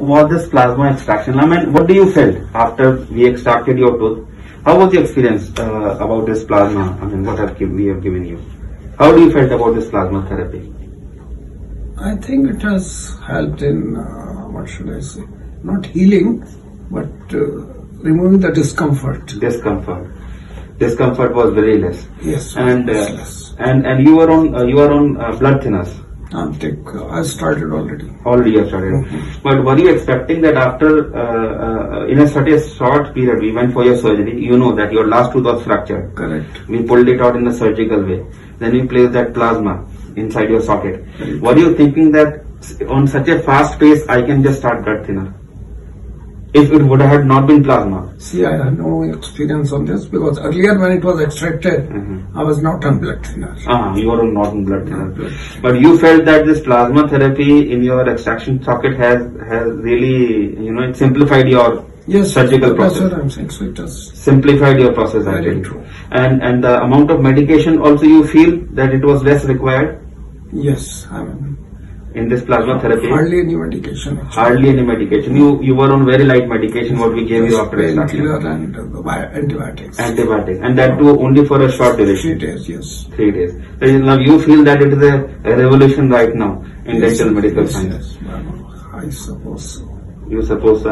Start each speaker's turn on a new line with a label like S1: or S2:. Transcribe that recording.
S1: was this plasma extraction? I mean, what do you felt after we extracted your tooth? How was your experience uh, about this plasma? I mean, what have we have given you? How do you felt about this plasma therapy?
S2: I think it has helped in, uh, what should I say, not healing, but uh, removing the discomfort.
S1: Discomfort. Discomfort was very less.
S2: Yes,
S1: And uh,
S2: yes.
S1: and and you were on uh, you are on uh, blood thinners.
S2: I'm take, uh, I started already.
S1: Already you started. But were you expecting that after, uh, uh, in a certain short period, we went for your surgery, you know that your last tooth was fractured.
S2: Correct.
S1: We pulled it out in a surgical way. Then we placed that plasma inside your socket.
S2: Correct.
S1: Were you thinking that on such a fast pace, I can just start blood thinner? If it would have not been plasma.
S2: See, I have no experience on this because earlier when it was extracted,
S1: Mhm.
S2: I was not on blood thinner.
S1: Ah, you were not on blood thinner.
S2: Blood.
S1: But you felt that this plasma therapy in your extraction socket has, has really, you know, it simplified your
S2: Yes,
S1: surgical process.
S2: what I'm saying. So it does.
S1: simplified your process
S2: Very true.
S1: And and the amount of medication also you feel that it was less required
S2: Yes, I mean,
S1: in this plasma therapy.
S2: hardly any medication. actually.
S1: Hardly any medication. You you were on very light medication what we gave you after
S2: painkiller and antibiotics.
S1: Antibiotics. And that too only for a short duration.
S2: Three days, yes.
S1: Three days. So you- now you feel that it is a, a revolution right now in
S2: Yes,
S1: dental medical
S2: yes,
S1: science.
S2: Yes, I suppose so.
S1: You suppose